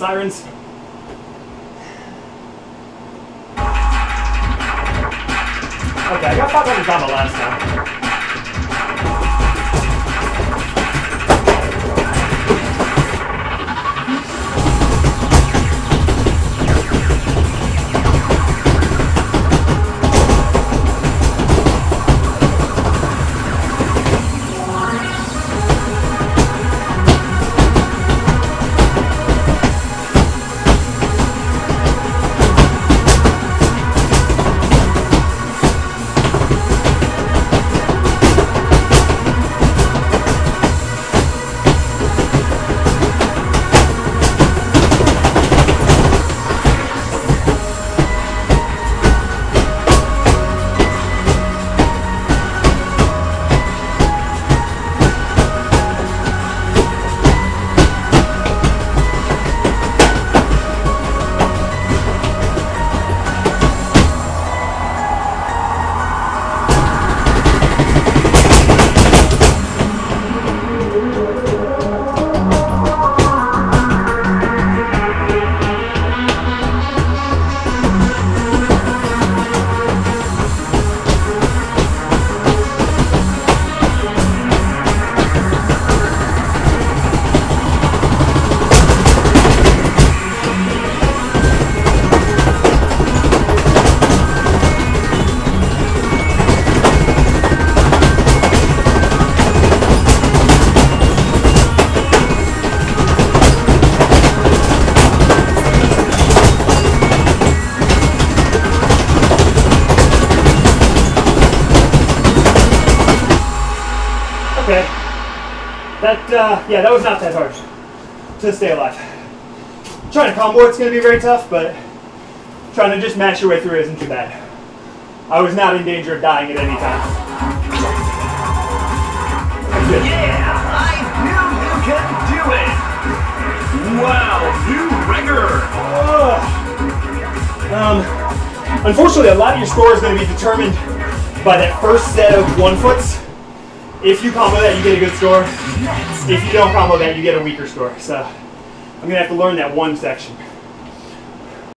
sirens. Okay, I got 500 combo last time. Okay. That, uh, yeah, that was not that hard to stay alive. Trying to combo it's going to be very tough, but trying to just mash your way through isn't too bad. I was not in danger of dying at any time. Yeah, I knew you could do it! Wow, new record! Ugh. Um, unfortunately, a lot of your score is going to be determined by that first set of one foots. If you combo that, you get a good score. If you don't combo that, you get a weaker score. So I'm going to have to learn that one section.